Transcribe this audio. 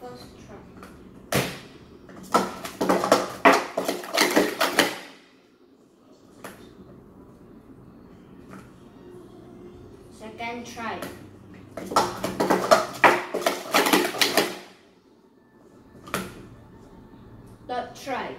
First try. Second try. Third try.